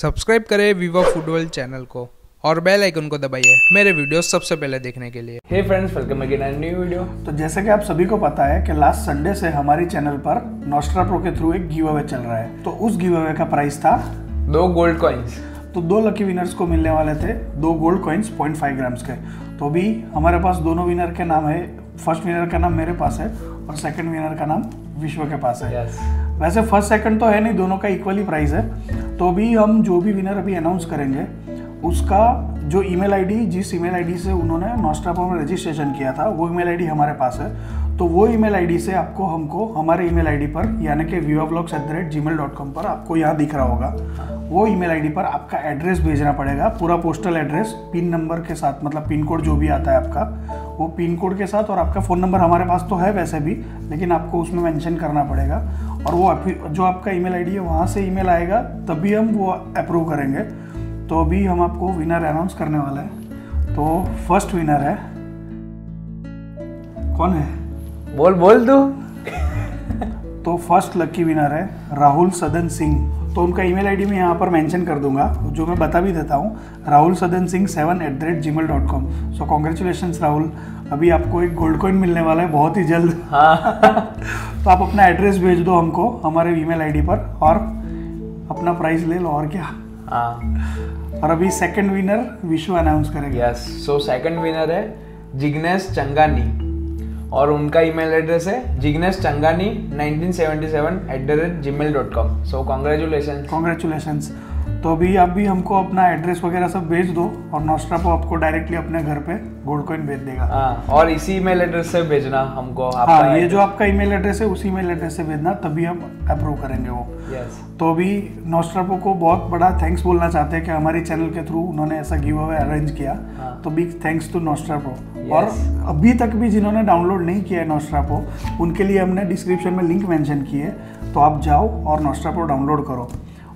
Subscribe करें विवा football channel को और बेल आइकन को दबाइए मेरे वीडियोस सबसे पहले देखने के लिए। Hey friends welcome again new video तो जैसे कि आप सभी को पता है कि लास्ट संडे से हमारी चैनल पर नोस्ट्रा प्रो के थ्रू एक गिव अवे चल रहा है। तो उस गिव अवे का प्राइस था दो गोल्ड कॉइन्स तो दो लकी विनर्स को मिलने वाले थे दो gold coins point five grams के। तो अभी हमारे पास दोनों विनर के नाम है। फ़र्स्ट विनर का नाम मेरे पास है और सेकेंड विनर का नाम विश्व के पास है yes. वैसे फ़र्स्ट सेकंड तो है नहीं दोनों का इक्वली प्राइस है तो भी हम जो भी विनर अभी अनाउंस करेंगे उसका जो ईमेल आईडी जिस ईमेल आईडी से उन्होंने नोस्ट्रापो में रजिस्ट्रेशन किया था, वो ईमेल आईडी हमारे पास है। तो वो ईमेल आईडी से आपको, हमको, हमारे ईमेल आईडी पर, यानी कि viva blogs at the rate Gmail dot com पर आपको यहाँ दिख रहा होगा। वो ईमेल आईडी पर आपका एड्रेस भेजना पड़ेगा, पूरा पोस्टल एड्रेस पिन नंबर के साथ मतलब पिन कोड जो भी आता है आपका, वो पिन कोड के साथ, और आपका फ़ोन नंबर हमारे पास तो है वैसे भी, लेकिन आपको उसमें मेंशन करना पड़ेगा। और वो जो आपका ईमेल आईडी है, वहाँ से ईमेल आएगा, तभी हम वो अप्रूव करेंगे। तो अभी हम आपको विनर अनाउंस करने वाले हैं। तो फ़र्स्ट विनर है। कौन है? बोल बोल दो तो फ़र्स्ट लकी विनर है राहुल सदन सिंह। तो उनका ईमेल आईडी मैं यहाँ पर मेंशन कर दूँगा जो मैं बता भी देता हूँ। Rahul Sadan Singh seven at the rate Gmail dot com so congratulation Rahul. अभी आपको एक गोल्ड कॉइन मिलने वाला है बहुत ही जल्द। हाँ। तो आप अपना एड्रेस भेज दो हमको हमारे ईमेल आईडी पर और अपना प्राइस ले लो और क्या? हाँ। और अभी सेकंड विनर विश्व अनाउंस करेंगे। यस सो सेकंड विनर है जिग्नेश चंगानी। और उनका ईमेल एड्रेस है Jignesh Changani 1977 at the rate Gmail dot com so congratulation congratulation तो अभी आप भी हमको अपना एड्रेस वगैरह सब भेज दो और नोस्ट्रा को आपको डायरेक्टली अपने घर पे गोल्ड कॉइन भेज देगा। हाँ और इसी ईमेल एड्रेस से भेजना हमको हाँ ये जो आपका ईमेल एड्रेस है उसी ईमेल एड्रेस से भेजना तभी हम अप्रूव करेंगे वो। यस तो अभी नोस्ट्रापो को बहुत बड़ा थैंक्स बोलना चाहते हैं कि हमारे चैनल के थ्रू उन्होंने ऐसा गिव अवे अरेंज किया। हाँ। तो big thanks to Nostrapo Yes. और अभी तक भी जिन्होंने डाउनलोड नहीं किया है नोस्ट्रापो उनके लिए हमने डिस्क्रिप्शन में लिंक मेंशन की है। तो आप जाओ और नोस्ट्रापो डाउनलोड करो।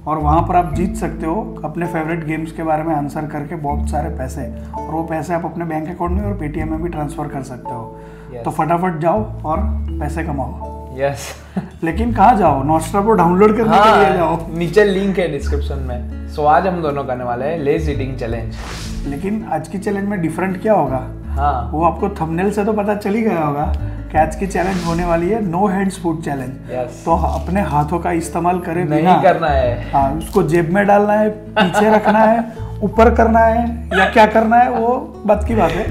और वहाँ पर आप जीत सकते हो अपने फेवरेट गेम्स के बारे में आंसर करके बहुत सारे पैसे। और वो पैसे आप अपने बैंक अकाउंट में और पेटीएम में भी ट्रांसफ़र कर सकते हो। Yes. तो फटाफट जाओ और पैसे कमाओ। यस लेकिन कहाँ जाओ? नोस्ट्रापो डाउनलोड करने के लिए जाओ। हाँ नीचे लिंक है डिस्क्रिप्शन में। सो आज हम दोनों करने वाले हैं लेज ईटिंग चैलेंज लेकिन आज की चैलेंज में डिफरेंट क्या होगा? हाँ। वो आपको थंबनेल से तो पता चल ही गया होगा कि आज की चैलेंज होने वाली है नो हैंड्स फ़ूड चैलेंज तो अपने हाथों का इस्तेमाल करें नहीं बिना करना है। हाँ उसको जेब में डालना है पीछे रखना है ऊपर करना है या क्या करना है वो बात की बात है।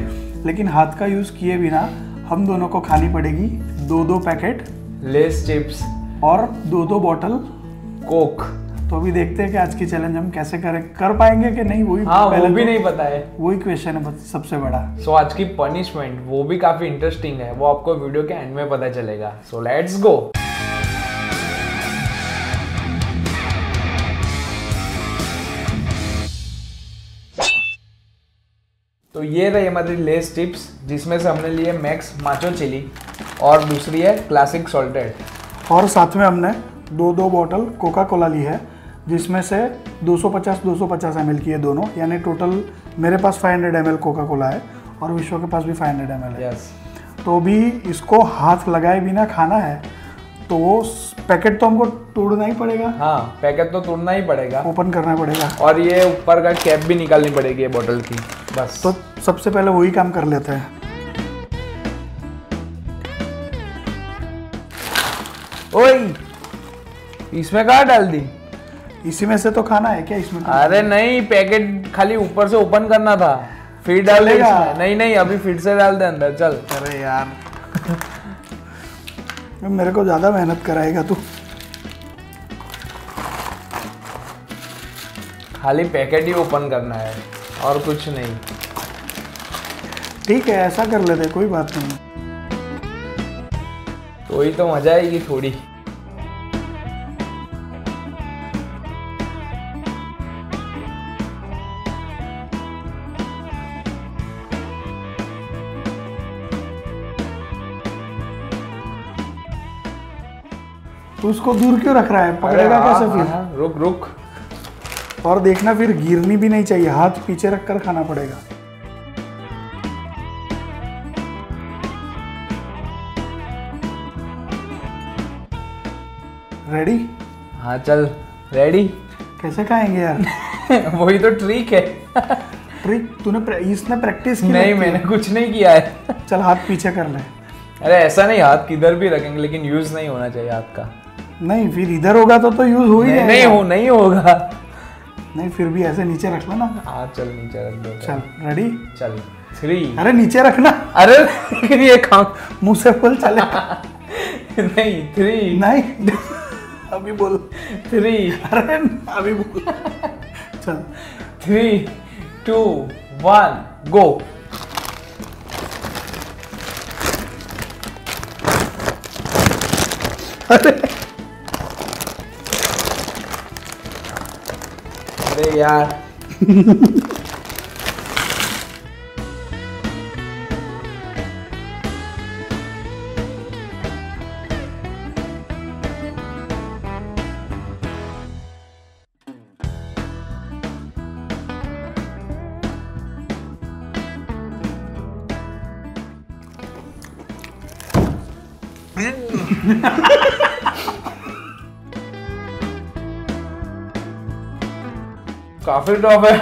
लेकिन हाथ का यूज़ किए बिना हम दोनों को खानी पड़ेगी दो दो पैकेट लेस चिप्स और दो दो बॉटल कोक तो अभी देखते हैं कि आज की चैलेंज हम कैसे करें। कर पाएँगे कि नहीं वही हाँ वो भी तो- नहीं पता है। वही क्वेश्चन है सबसे बड़ा। सो so, आज की पनिशमेंट वो भी काफ़ी इंटरेस्टिंग है। वो आपको वीडियो के एंड में पता चलेगा। सो लेट्स गो तो ये रही हमारी लेस टिप्स जिसमें से हमने लिए मैक्स माचो चिली और दूसरी है क्लासिक सॉल्टेड और साथ में हमने दो दो बॉटल कोका कोला ली है। जिसमें से 250 250 ml की है दोनों। यानी टोटल मेरे पास 500 ml कोका कोला है और विश्व के पास भी 500 ml है। यस तो भी इसको हाथ लगाए बिना खाना है तो वो पैकेट तो हमको तोड़ना ही पड़ेगा। हाँ पैकेट तो तोड़ना ही पड़ेगा। ओपन करना पड़ेगा। और ये ऊपर का कैप भी निकालनी पड़ेगी ये बोतल की। बस। तो सबसे पहले वही काम कर लेते हैं। ओए इसमें कहा डाल दी? इसी में से तो खाना है क्या इसमें? अरे नहीं पैकेट खाली ऊपर से ओपन करना था। फिर डाल दे चलेगा। इसमें। नहीं नहीं अभी फिर से डाल दे अंदर चल। अरे यार। मेरे को ज़्यादा मेहनत कराएगा तू। खाली पैकेट ही ओपन करना है और कुछ नहीं। ठीक है ऐसा कर लेते कोई बात नहीं। तो ही तो मज़ा आएगी थोड़ी। तू उसको दूर क्यों रख रहा है? पकड़ेगा हाँ, कैसे हाँ, फिर? हाँ, रुक रुक। और देखना फिर गिरनी भी नहीं चाहिए हाथ पीछे रख कर खाना पड़ेगा। रेडी हाँ चल। रेडी कैसे खाएँगे यार? वही तो ट्रिक है। ट्रिक तूने इसने प्रैक्टिस की नहीं मैंने कुछ नहीं किया है। चल हाथ पीछे कर ले। अरे ऐसा नहीं हाथ किधर भी रखेंगे लेकिन यूज़ नहीं होना चाहिए हाथ का। नहीं फिर इधर होगा तो तो यूज़ हो ही नहीं, नहीं हो नहीं होगा। नहीं फिर भी ऐसे नीचे रख लो ना। हाँ चल नीचे रख दो। चल रेडी चल थ्री अरे नीचे रखना। अरे ये काम मुँह से बोल चले। नहीं थ्री नहीं अभी बोल। थ्री अरे अभी बोल। चल। थ्री टू वन गो अरे। अरे यार काफ़ी टॉप है।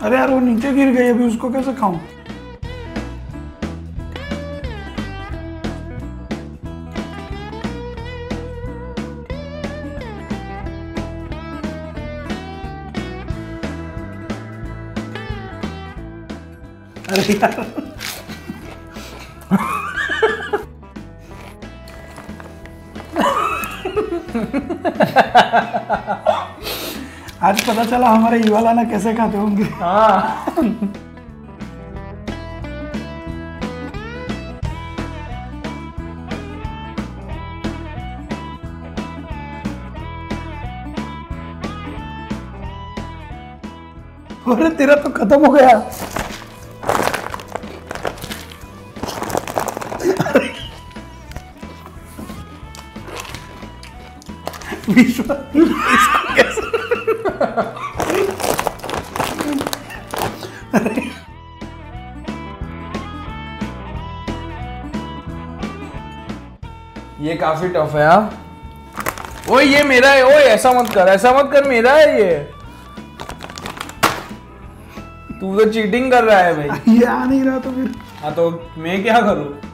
अरे यार वो नीचे गिर गई अभी उसको कैसे खाऊं? अरे यार आज पता चला हमारे युवा लाना कैसे खाते होंगे। हाँ। अरे तेरा तो खत्म हो गया। विश्व ये काफ़ी टफ है हाँ। ओए ये मेरा है ओए ऐसा मत कर ऐसा मत कर मेरा है ये। तू तो चीटिंग कर रहा है भाई। ये आ नहीं रहा तो फिर। हाँ तो मैं क्या करूँ?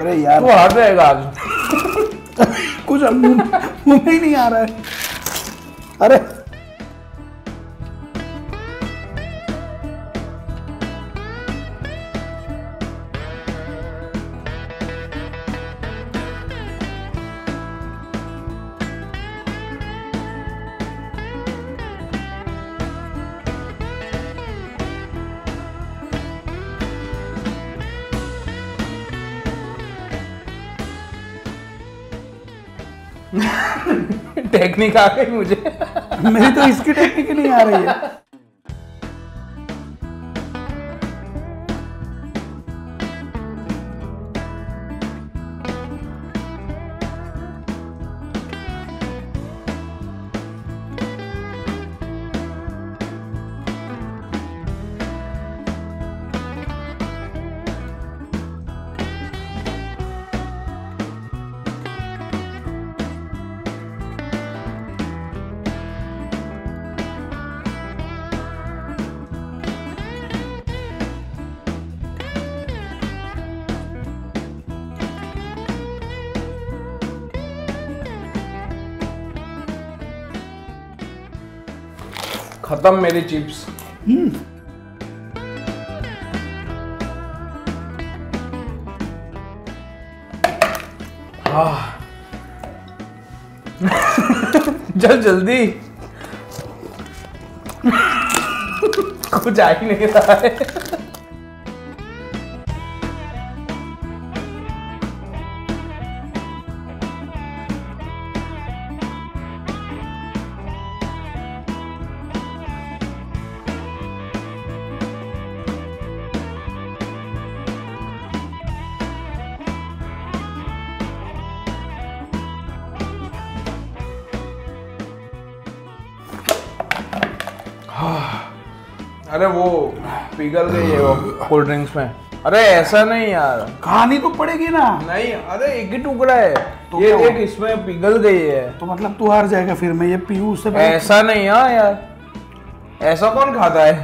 अरे यार। वो हार जाएगा आज। कुछ मुँह में ही नहीं आ रहा है। अरे टेक्निक आ गई मुझे। मेरी तो इसकी टेक्निक नहीं आ रही है। खत्म मेरी चिप्स। हाँ। चल जल्दी। कुछ आ ही नहीं रहा है। अरे वो पिघल गई है वो कोल्ड ड्रिंक्स में। अरे ऐसा नहीं यार। कहानी तो पड़ेगी ना। नहीं अरे एक ही टुकड़ा है। तो ये? देख इसमें पिघल गई है। तो मतलब तू हार जाएगा फिर मैं ये पीऊ उससे ऐसा नहीं है यार। ऐसा कौन खाता है?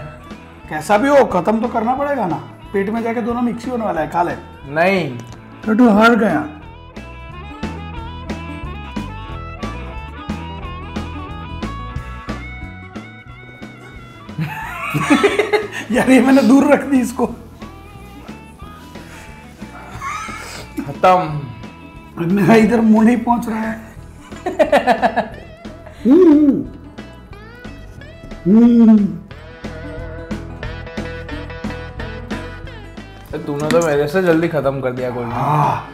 कैसा भी हो खत्म तो करना पड़ेगा ना। पेट में जाके दोनों मिक्स ही होने वाला है खा ले। नहीं। तो तू हार गया। यार ये मैंने दूर रख दी इसको। खत्म। मेरा इधर मुँह नहीं पहुँच रहा है। हम्म। हम्म। तूने तो मेरे से जल्दी खत्म कर दिया कोई हाँ।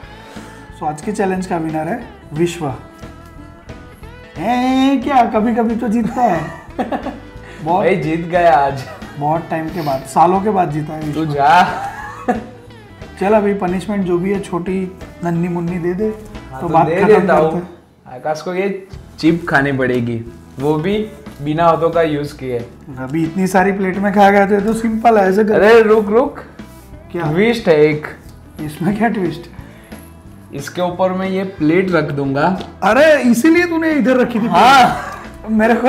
सो आज के चैलेंज का विनर है विश्व। ए, क्या? कभी कभी तो जीतता है। बहुत भाई जीत गया आज। बहुत टाइम के बाद सालों के बाद जीता है तू जा। चल अभी पनिशमेंट जो भी है छोटी नन्नी मुन्नी दे दे हाँ, तो तो बात दे देता हूँ। आकाश को ये चिप खानी पड़ेगी। वो भी बिना हाथों का यूज़ किए। अभी इतनी सारी प्लेट में खा गए थे तो सिंपल है ऐसे अरे रुक रुक। क्या? ट्विस्ट है एक। इसमें क्या ट्विस्ट इसके ऊपर मैं ये प्लेट रख दूँगा। अरे इसीलिए तूने इधर रखी थी हाँ। मेरे को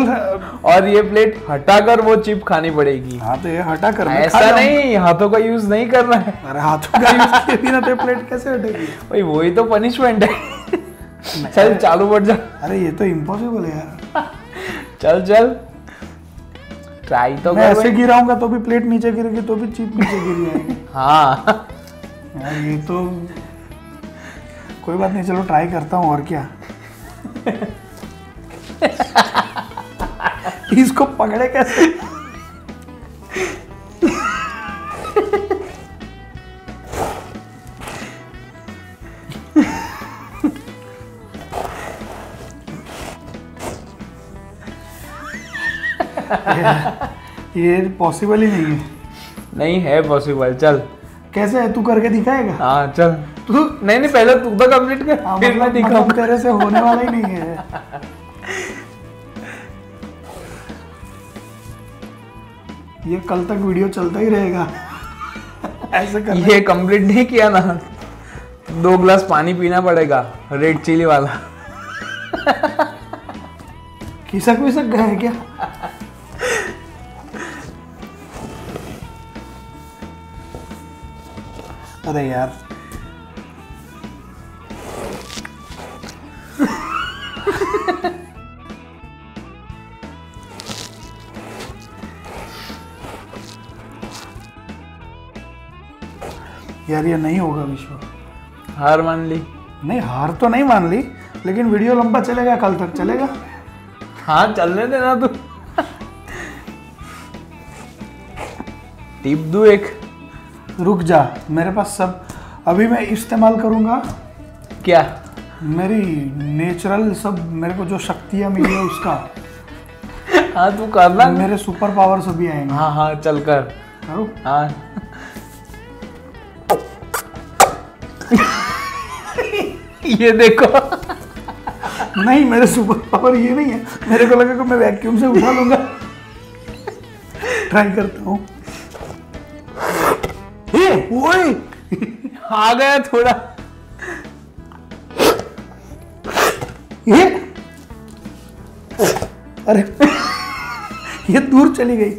और ये प्लेट हटाकर वो चिप खानी पड़ेगी। हाँ तो ये हटा कर ऐसा नहीं हाथों का यूज़ नहीं करना है। अरे हाथों का यूज़ किए बिना तो प्लेट कैसे हटेगी? भाई वही तो पनिशमेंट है। चल चालू बढ़ जा। अरे ये तो इम्पॉसिबल है यार। चल चल। ट्राई तो मैं ऐसे गिराऊँगा तो भी प्लेट नीचे गिरेगी तो भी चिप नीचे गिरी आएगी हाँ। यार ये तो कोई बात नहीं चलो ट्राई करता हूँ और क्या? इसको पकड़े कैसे? ये पॉसिबल ही नहीं है। नहीं है पॉसिबल चल। कैसे है? तू करके दिखाएगा? हाँ चल। तू नहीं नहीं पहले तू तो कंप्लीट कर हाँ, फिर मैं मतलब, दिखाऊँ मतलब तेरे से होने वाला ही नहीं है। ये कल तक वीडियो चलता ही रहेगा। ऐसे कर ये कंप्लीट नहीं किया ना। दो ग्लास पानी पीना पड़ेगा रेड चिली वाला। खिसक विसक गए क्या? अरे यार यार ये नहीं होगा विश्व। हार मान ली। नहीं हार तो नहीं मान ली लेकिन वीडियो लंबा चलेगा कल तक चलेगा। हाँ चलने देना तू। टिप दू एक। रुक जा मेरे पास सब अभी मैं इस्तेमाल करूँगा। क्या? मेरी नेचुरल सब मेरे को जो शक्तियाँ मिली है उसका। हाँ तू करना मेरे सुपर पावर सभी आएँगे। हाँ हाँ चल कर। करो? हाँ। ये देखो। नहीं मेरे सुपर पावर ये नहीं है। मेरे को लगा कि मैं वैक्यूम से उठा लूँगा। ट्राई करता हूँ। आ गया थोड़ा। ये? अरे। ये दूर चली गई।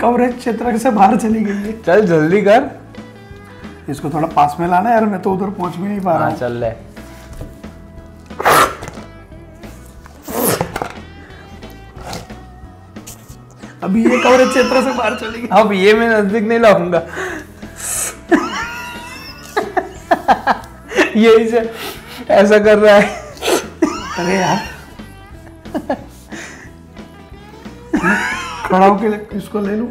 कवरेज क्षेत्र से बाहर चली गई चल जल्दी कर। इसको थोड़ा पास में लाना है यार मैं तो उधर पहुँच भी नहीं पा रहा हाँ हूँ। चल ले। अभी ये कवरेज क्षेत्र से बाहर चली गई। अब ये मैं नज़दीक नहीं लाऊँगा। यही से ऐसा कर रहा है। अरे यार। खड़ा होके इसको ले लू।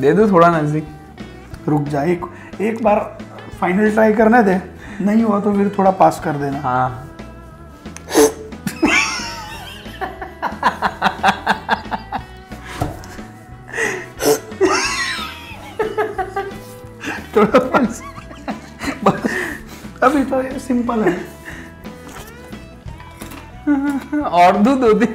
दे दो थोड़ा नज़दीक। रुक जा एक एक बार फाइनल ट्राई करने दे। नहीं हुआ तो फिर थोड़ा पास कर देना। हाँ। थोड़ा पास अभी तो ये सिंपल है। और दो दो दिन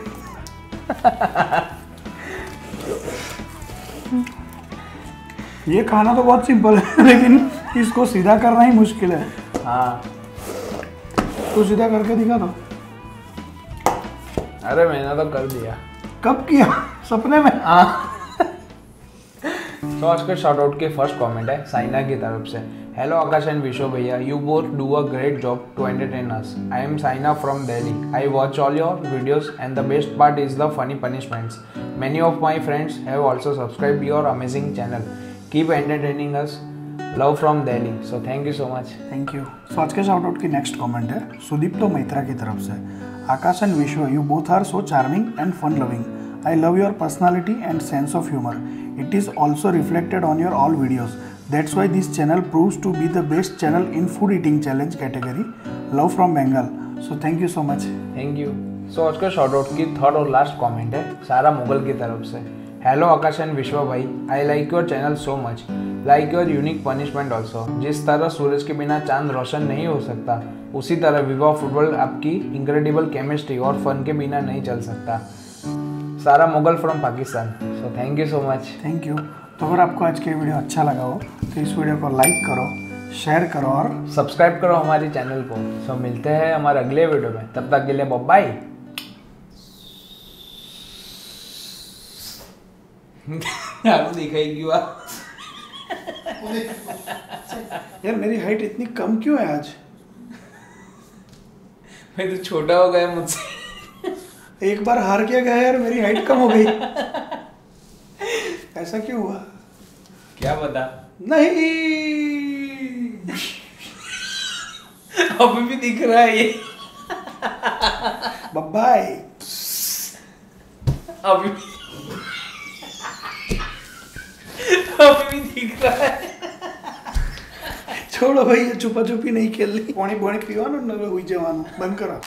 ये खाना तो बहुत सिंपल है लेकिन इसको सीधा करना ही मुश्किल है। हाँ। तो सीधा करके दिखा दो अरे मैंने तो कर दिया। कब किया? सपने में? हाँ। तो आज के शॉर्ट आउट के फ़र्स्ट कमेंट है साइना की तरफ़ से। Hello Akash and Vishwa bhaiya you both do a great job to entertain us I am Saina from Delhi I watch all your videos and the best part is the funny punishments many of my friends have also subscribe your amazing channel keep entertaining us love from Delhi so thank you so much thank you so आज के shout out की next comment है. सुदीप्तो मैत्रा की तरफ़ से. Akash and Vishwa you both are so charming and fun loving I love your personality and sense of humour it is also reflected on your all videos that's why this channel proves to be the best channel in food eating challenge category love from Bengal so thank you so much thank you so आज के shout out की third और last comment है. सारा मुगल की तरफ़ से. Hello Akash and Vishwa bhai. I like your channel so much like your unique punishment also जिस तरह सूरज के बिना चाँद रोशन नहीं हो सकता उसी तरह विवाह फुटबॉल आपकी इंक्रेडिबल केमिस्ट्री और फन के बिना नहीं चल सकता. Sara Mughal from Pakistan. So thank you so much thank you तो अगर आपको आज की वीडियो अच्छा लगा हो तो इस वीडियो को लाइक करो शेयर करो और सब्सक्राइब करो हमारे चैनल को. सो मिलते हैं हमारे अगले वीडियो में. तब तक के लिए बाय आपको दिखाई क्यों यार मेरी हाइट इतनी कम क्यों है आज? मैं तो छोटा हो गया मुझसे। एक बार हार के गया यार मेरी हाइट कम हो गई। ऐसा क्यों हुआ? क्या पता? नहीं। अभी भी दिख रहा है ये। बाय अभी अभी भी दिख रहा है છોડો ભાઈ છુપા છુપી નહીં ખેલની પાણી પાણી પીવાનું ને હવે હોઈ જવાનું બંધ કરો